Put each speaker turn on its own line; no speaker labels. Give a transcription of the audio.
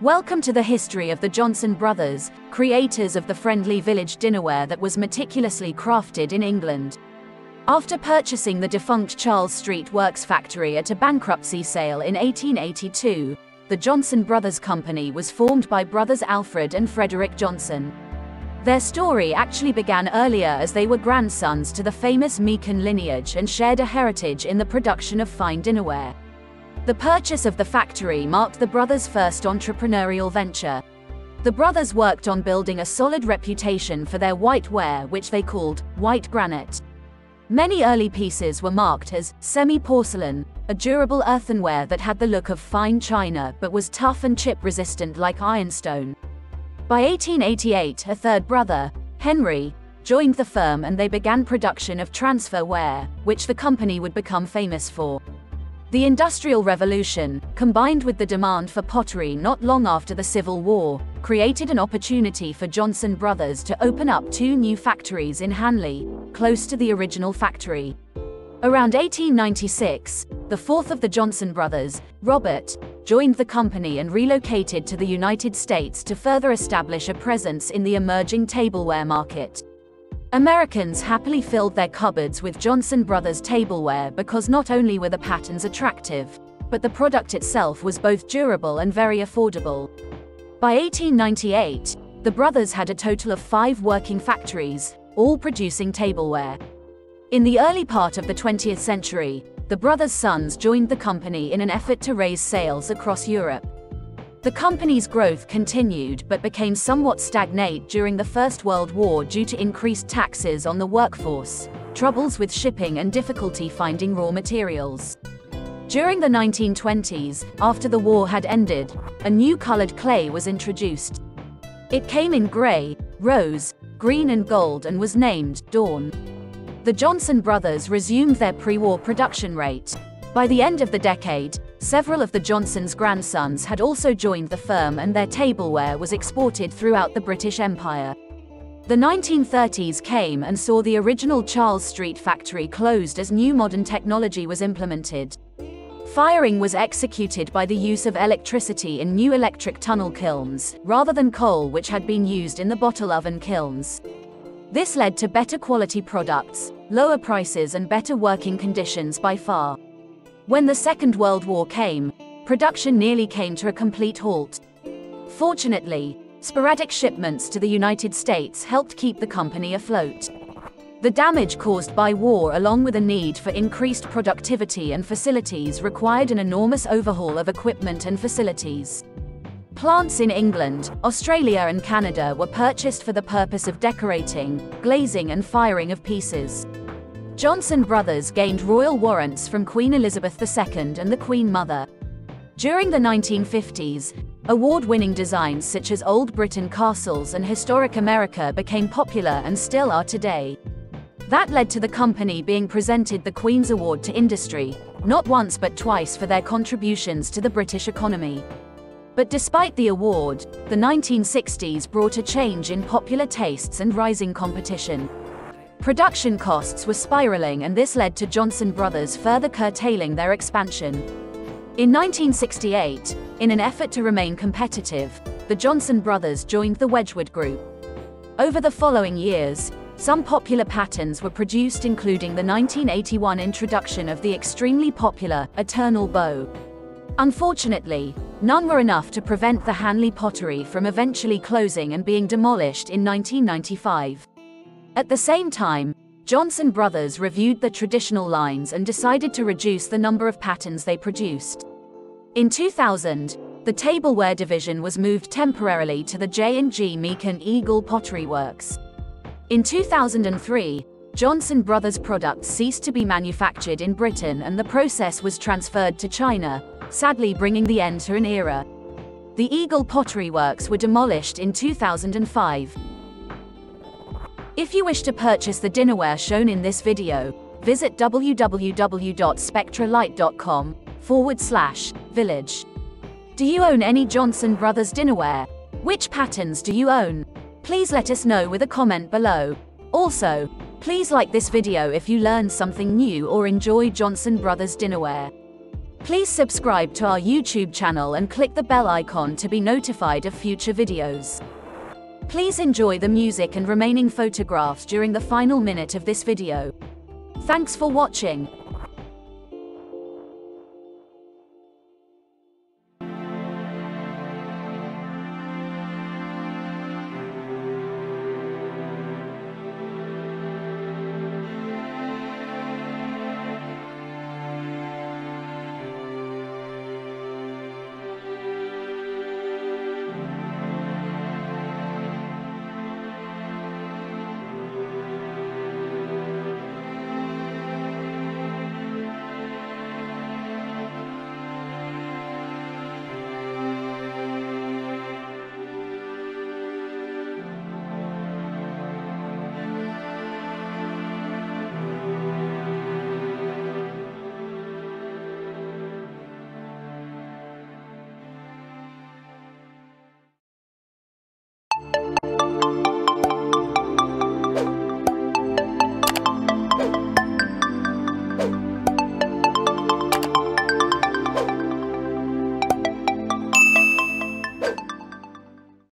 Welcome to the history of the Johnson brothers, creators of the friendly village dinnerware that was meticulously crafted in England. After purchasing the defunct Charles Street Works factory at a bankruptcy sale in 1882, the Johnson Brothers Company was formed by brothers Alfred and Frederick Johnson. Their story actually began earlier as they were grandsons to the famous Meakin lineage and shared a heritage in the production of fine dinnerware. The purchase of the factory marked the brothers' first entrepreneurial venture. The brothers worked on building a solid reputation for their whiteware, which they called white granite. Many early pieces were marked as semi porcelain, a durable earthenware that had the look of fine china but was tough and chip resistant like ironstone. By 1888, a third brother, Henry, joined the firm and they began production of transfer ware, which the company would become famous for. The Industrial Revolution, combined with the demand for pottery not long after the Civil War, created an opportunity for Johnson Brothers to open up two new factories in Hanley, close to the original factory. Around 1896, the fourth of the Johnson brothers, Robert, joined the company and relocated to the United States to further establish a presence in the emerging tableware market. Americans happily filled their cupboards with Johnson Brothers tableware because not only were the patterns attractive, but the product itself was both durable and very affordable. By 1898, the brothers had a total of five working factories, all producing tableware. In the early part of the 20th century, the brothers' sons joined the company in an effort to raise sales across Europe. The company's growth continued but became somewhat stagnate during the First World War due to increased taxes on the workforce, troubles with shipping and difficulty finding raw materials. During the 1920s, after the war had ended, a new colored clay was introduced. It came in gray, rose, green and gold and was named Dawn. The Johnson brothers resumed their pre-war production rate. By the end of the decade, Several of the Johnsons' grandsons had also joined the firm and their tableware was exported throughout the British Empire. The 1930s came and saw the original Charles Street factory closed as new modern technology was implemented. Firing was executed by the use of electricity in new electric tunnel kilns, rather than coal which had been used in the bottle oven kilns. This led to better quality products, lower prices and better working conditions by far. When the Second World War came, production nearly came to a complete halt. Fortunately, sporadic shipments to the United States helped keep the company afloat. The damage caused by war along with a need for increased productivity and facilities required an enormous overhaul of equipment and facilities. Plants in England, Australia and Canada were purchased for the purpose of decorating, glazing and firing of pieces. Johnson brothers gained royal warrants from Queen Elizabeth II and the Queen Mother. During the 1950s, award-winning designs such as Old Britain castles and historic America became popular and still are today. That led to the company being presented the Queen's Award to Industry, not once but twice for their contributions to the British economy. But despite the award, the 1960s brought a change in popular tastes and rising competition. Production costs were spiraling and this led to Johnson Brothers further curtailing their expansion. In 1968, in an effort to remain competitive, the Johnson Brothers joined the Wedgwood Group. Over the following years, some popular patterns were produced including the 1981 introduction of the extremely popular Eternal Beau. Unfortunately, none were enough to prevent the Hanley pottery from eventually closing and being demolished in 1995. At the same time, Johnson Brothers reviewed the traditional lines and decided to reduce the number of patterns they produced. In 2000, the tableware division was moved temporarily to the J&G Meakin Eagle Pottery Works. In 2003, Johnson Brothers products ceased to be manufactured in Britain and the process was transferred to China, sadly bringing the end to an era. The Eagle Pottery Works were demolished in 2005. If you wish to purchase the dinnerware shown in this video, visit www.spectralight.com forward slash village. Do you own any Johnson Brothers dinnerware? Which patterns do you own? Please let us know with a comment below. Also, please like this video if you learned something new or enjoy Johnson Brothers dinnerware. Please subscribe to our YouTube channel and click the bell icon to be notified of future videos. Please enjoy the music and remaining photographs during the final minute of this video. Thanks for watching.